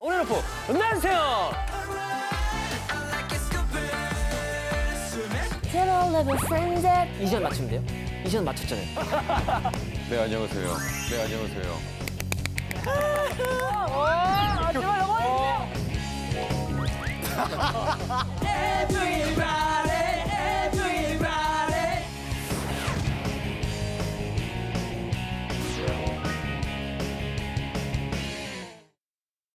오늘 오프 안녕하세요. 새로운 레벨 센젯 이전 맞추면 돼요? 이전 맞췄잖아요. 네 안녕하세요. 네 안녕하세요. 오, 아, 뭐, 제발 넘어가세요.